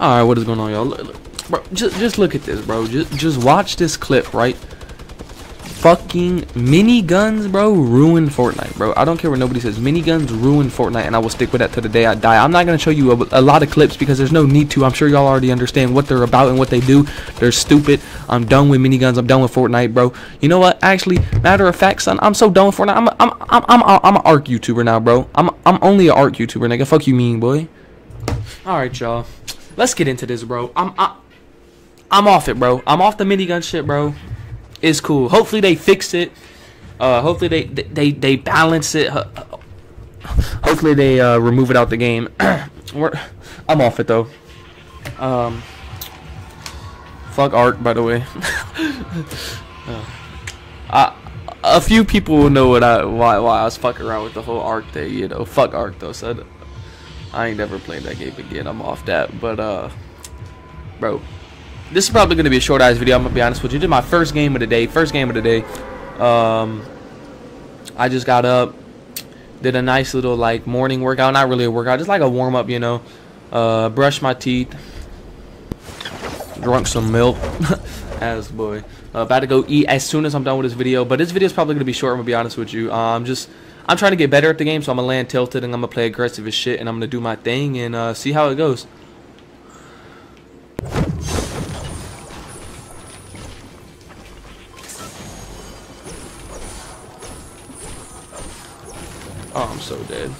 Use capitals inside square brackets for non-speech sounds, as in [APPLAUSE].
All right, what is going on, y'all? Bro, just just look at this, bro. Just just watch this clip, right? Fucking miniguns, bro, ruin Fortnite, bro. I don't care what nobody says. Miniguns ruin Fortnite, and I will stick with that to the day I die. I'm not gonna show you a, a lot of clips because there's no need to. I'm sure y'all already understand what they're about and what they do. They're stupid. I'm done with miniguns. I'm done with Fortnite, bro. You know what? Actually, matter of fact, son, I'm so done with Fortnite. I'm a, I'm I'm I'm a, I'm an ARC YouTuber now, bro. I'm I'm only an ARC YouTuber, nigga. Fuck you, mean boy. All right, y'all. Let's get into this, bro. I'm I, I'm off it, bro. I'm off the minigun shit, bro. It's cool. Hopefully they fix it. Uh, hopefully they they they balance it. Hopefully they uh, remove it out the game. [CLEARS THROAT] I'm off it though. Um, fuck art, by the way. [LAUGHS] Uh, I, a few people will know what I why why I was fucking around with the whole arc thing. You know, fuck arc though. So I ain't never playing that game again. I'm off that. But uh, bro, this is probably gonna be a short ass video. I'm gonna be honest with you. Did my first game of the day. First game of the day. Um, I just got up, did a nice little like morning workout. Not really a workout, just like a warm up. You know, uh, brushed my teeth, drunk some milk. [LAUGHS] as boy, uh, about to go eat as soon as I'm done with this video. But this video is probably gonna be short. I'm gonna be honest with you. Um, just I'm trying to get better at the game, so I'm gonna land tilted and I'm gonna play aggressive as shit, and I'm gonna do my thing and uh, see how it goes. Oh, I'm so dead.